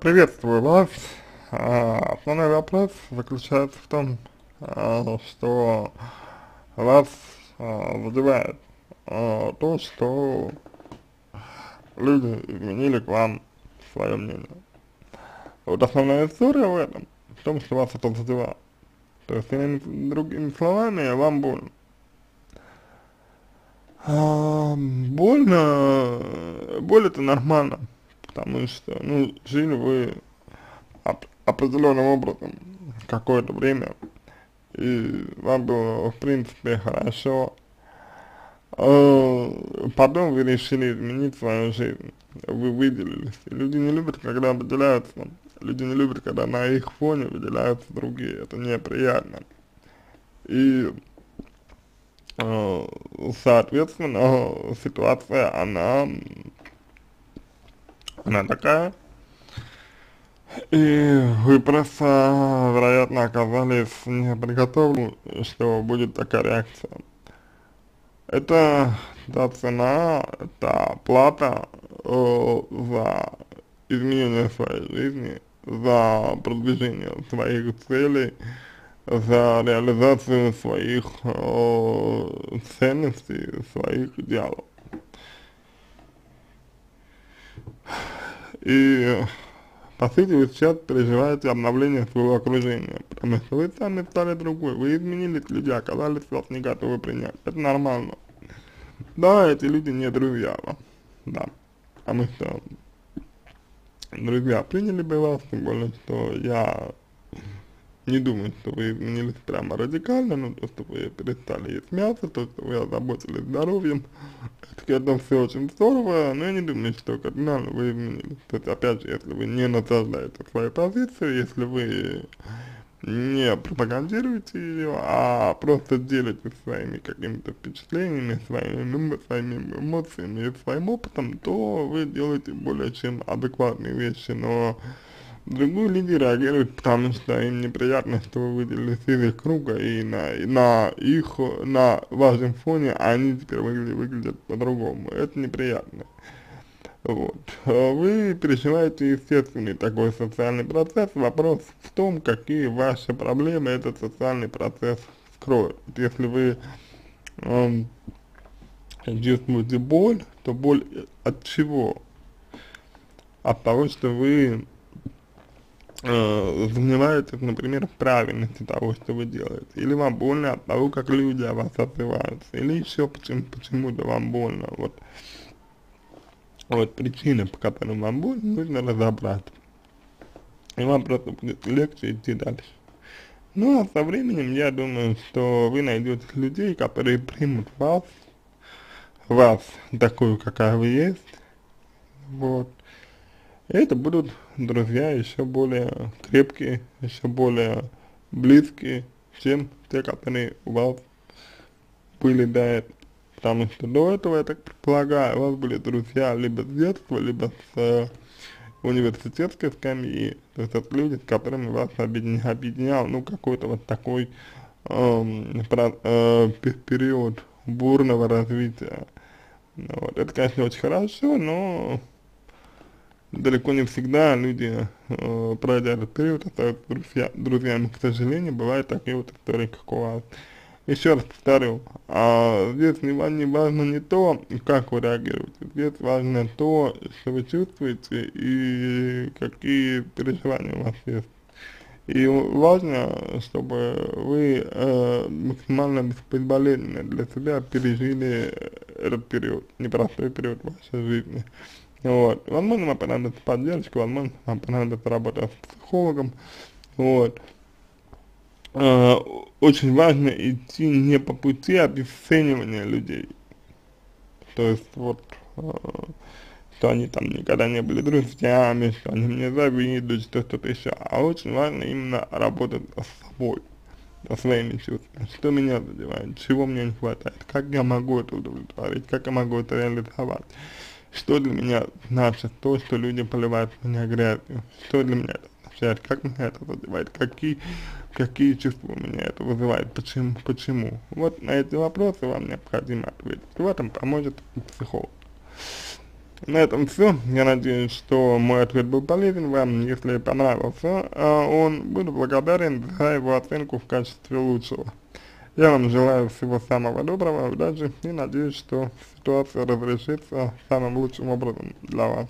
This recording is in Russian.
Приветствую вас. А, основной вопрос заключается в том, а, что вас а, задевает а, то, что люди изменили к вам свое мнение. Вот основная история в этом, в том, что вас это задевает. То есть, иными другими словами, вам больно. А, больно, боль это нормально, потому что, ну, жили вы оп определенным образом какое-то время, и вам было, в принципе, хорошо. А, потом вы решили изменить свою жизнь, вы выделились. Люди не любят, когда выделяются, люди не любят, когда на их фоне выделяются другие, это неприятно. И Э, соответственно, ситуация, она, она такая, и вы просто, вероятно, оказались не подготовлены, что будет такая реакция. Это та цена, это плата э, за изменение своей жизни, за продвижение своих целей, за реализацию своих э, ценностей, своих идеалов. И по сути вы сейчас переживаете обновление своего окружения, потому что вы сами стали другой, вы изменились, люди оказались вас не готовы принять, это нормально. Да, эти люди не друзья вам, да, потому что друзья приняли бы вас, тем более, что я не думаю, что вы изменились прямо радикально, но то, что вы перестали есть мясо, то, что вы озаботились здоровьем, это, это все очень здорово, но я не думаю, что кардинально вы изменились. То есть, опять же, если вы не насаждаете свою позицию, если вы не пропагандируете ее, а просто делитесь своими какими-то впечатлениями, своими, своими эмоциями и своим опытом, то вы делаете более чем адекватные вещи, но Другие люди реагируют, потому что им неприятно, что вы выделились из их круга, и на, и на их, на вашем фоне они теперь выглядят, выглядят по-другому. Это неприятно. Вот. А вы переживаете естественный такой социальный процесс. Вопрос в том, какие ваши проблемы этот социальный процесс скроет. Если вы эм, чувствуете боль, то боль от чего? От того, что вы э, например, в правильности того, что вы делаете, или вам больно от того, как люди о вас отзываются, или еще почему, почему-то вам больно, вот, вот причины, по которым вам больно, нужно разобраться, и вам просто будет легче идти дальше. Ну, а со временем, я думаю, что вы найдете людей, которые примут вас, вас такую, какая вы есть, вот, это будут друзья еще более крепкие, еще более близкие, чем те, которые у вас были до этого. Потому что до этого, я так предполагаю, у вас были друзья либо с детства, либо с э, университетской скамьи, то есть это люди, с которыми вас объединял, объединял ну, какой-то вот такой э, про, э, период бурного развития. Вот. Это, конечно, очень хорошо, но далеко не всегда люди, э, пройдя этот период, остаются друзья, друзьями, к сожалению, бывают такие вот истории, как у вас. Еще раз повторю, а здесь не, не важно не то, как вы реагируете, здесь важно то, что вы чувствуете и какие переживания у вас есть. И важно, чтобы вы э, максимально безболезненно для себя пережили этот период, непростой период вашей жизни. Вот. Возможно, вам понадобится поддержка, возможно, вам понадобится работа с психологом. Вот. Э, очень важно идти не по пути обесценивания людей. То есть, вот, э, что они там никогда не были друзьями, что они мне завидуют, что что-то еще. А очень важно именно работать с собой, со своими чувствами. Что меня задевает, чего мне не хватает, как я могу это удовлетворить, как я могу это реализовать что для меня значит то, что люди поливают меня грязью, что для меня это означает, как меня это задевает, какие, какие чувства у меня это вызывает, почему, почему. Вот на эти вопросы вам необходимо ответить. В этом поможет психолог. На этом все. Я надеюсь, что мой ответ был полезен вам. Если понравился э, он, буду благодарен за его оценку в качестве лучшего. Я вам желаю всего самого доброго, удачи и надеюсь, что ситуация разрешится самым лучшим образом для вас.